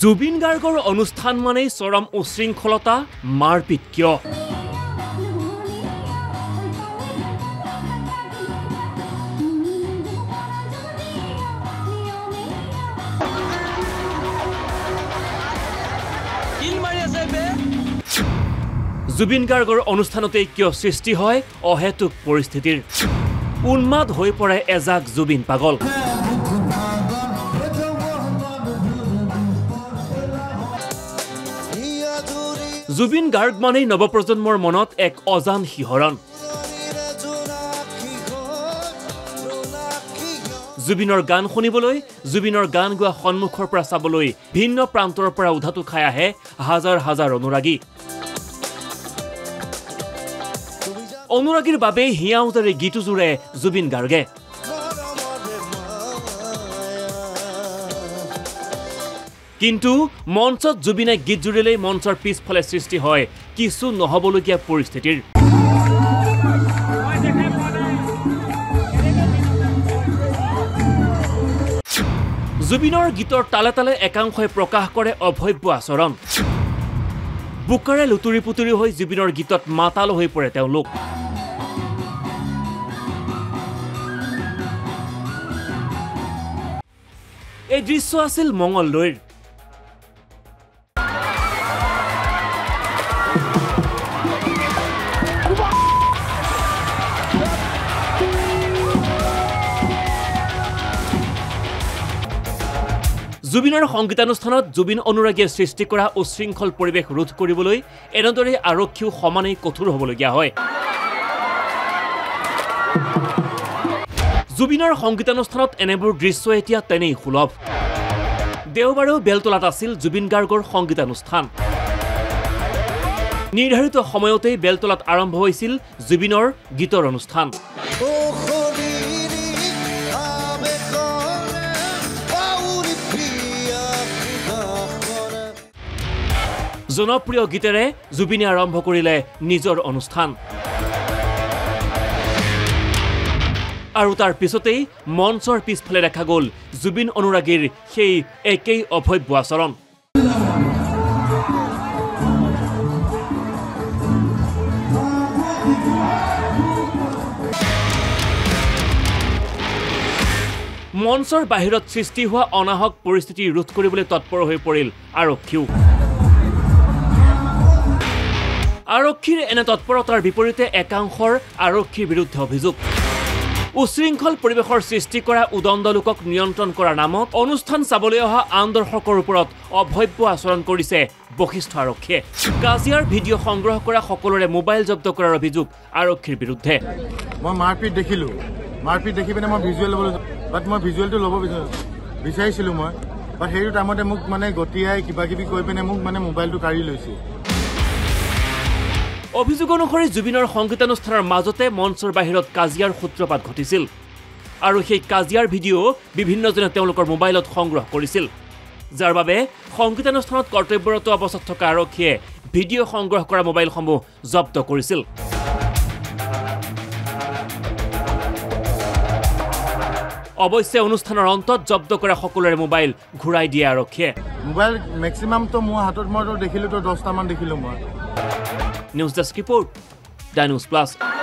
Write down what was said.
জুবিন গাৰ্গৰ অনুষ্ঠান মানেই চৰম উশৃংখলতা মাৰপিট কিয়? জুবিন গাৰ্গৰ অনুষ্ঠানতেই কিয় সৃষ্টি হয় অহেতুক পৰিস্থিতিৰ? উন্মাদ হৈ পৰে এজাক জুবিন পাগল। জুবিন গাৰ্গ মানেই নৱপ্ৰজন্মৰ মনত এক অজান শিহৰণ। জুবিনৰ গান শুনিবলৈ জুবিনৰ গান গোৱা সন্মুখৰ পৰা চাবলৈ ভিন্ন প্ৰান্তৰ পৰা উধাটো খাই আহে হাজাৰ হাজাৰ অনুৰাগী। অনুৰাগীৰ বাবেই হিয়া উজাৰি গীতো জোৰে জুবিন গাৰ্গে। কিন্তু মঞ্চত জুবিনে গীত জুৰিলেই মঞ্চৰ পিছফালে সৃষ্টি হয় কিছু নহ'বলগীয়া পৰিস্থিতিৰ। জুবিনৰ গীতৰ তালে তালে একাংশই প্ৰকাশ কৰে অভব্য আচৰণ। বোকাৰে লুতুৰি পুতুৰি হৈ জুবিনৰ গীতত মাতাল হৈ পৰে তেওঁলোক। এই দৃশ্য আছিল মঙলদৈৰ জুবিনৰ সংগীতানুষ্ঠানত জুবিন অনুৰাগীয়ে সৃষ্টি কৰা উশৃংখল পৰিৱেশ ৰোধ কৰিবলৈ এনেদৰে আৰক্ষীও সমানেই কঠোৰ হ'বলগীয়া হয়। জুবিনৰ সংগীতানুষ্ঠানত এনেবোৰ দৃশ্য এতিয়া তেনেই সুলভ। দেওবাৰেও বেলতলাত আছিল জুবিন গাৰ্গৰ সংগীতানুষ্ঠান। নিৰ্ধাৰিত সময়তেই বেলতলাত আৰম্ভ হৈছিল জুবিনৰ গীতৰ অনুষ্ঠান। জনপ্ৰিয় গীতেৰে জুবিনে আৰম্ভ কৰিলে নিজৰ অনুষ্ঠান। আৰু তাৰ পিছতেই মঞ্চৰ পিছফালে দেখা গ'ল জুবিন অনুৰাগীৰ সেই একেই অভব্য আচৰণ। মঞ্চৰ বাহিৰত সৃষ্টি হোৱা অনাহক পৰিস্থিতি ৰোধ কৰিবলৈ তৎপৰ হৈ পৰিল আৰক্ষীও। আৰক্ষীৰ এনে তৎপৰতাৰ বিপৰীতে একাংশৰ আৰক্ষীৰ বিৰুদ্ধে অভিযোগ। উশৃংখল পৰিৱেশৰ সৃষ্টি কৰা উদণ্ড লোকক নিয়ন্ত্ৰণ কৰাৰ নামত অনুষ্ঠান চাবলৈ অহা আন দৰ্শকৰ ওপৰত অভব্য আচৰণ কৰিছে বশিষ্ঠ আৰক্ষীয়ে। কাজিয়াৰ ভিডিঅ' সংগ্ৰহ কৰা সকলোৰে মোবাইল জব্দ কৰাৰ অভিযোগ আৰক্ষীৰ বিৰুদ্ধে। মই মাৰপিট দেখিলোঁ। মাৰপিট দেখি পিনে মই ভিজুৱেল ল'বলৈ বাট মই ভিজুৱেলটো ল'ব বিচাৰিছিলোঁ মই। বাট সেইটো টাইমতে মোক মানে গতিয়াই কিবা কিবি কৈ পিনে মোক মানে মোবাইলটো কাঢ়ি লৈছে। অভিযোগ অনুসৰি জুবিনৰ সংগীতানুষ্ঠানৰ মাজতে মঞ্চৰ বাহিৰত কাজিয়াৰ সূত্ৰপাত ঘটিছিল। আৰু সেই কাজিয়াৰ ভিডিঅ' বিভিন্নজনে তেওঁলোকৰ মোবাইলত সংগ্ৰহ কৰিছিল। যাৰ বাবে সংগীতানুষ্ঠানত কৰ্তব্যৰত অৱস্থাত থকা আৰক্ষীয়ে ভিডিঅ' সংগ্ৰহ কৰা মোবাইলসমূহ জব্দ কৰিছিল। অৱশ্যে অনুষ্ঠানৰ অন্তত জব্দ কৰা সকলোৰে মোবাইল ঘূৰাই দিয়ে আৰক্ষীয়ে। মোবাইল মেক্সিমামটো মোৰ হাতত মইতো দেখিলোঁ দহটামান দেখিলোঁ মই। News Desk por Dynews Plus.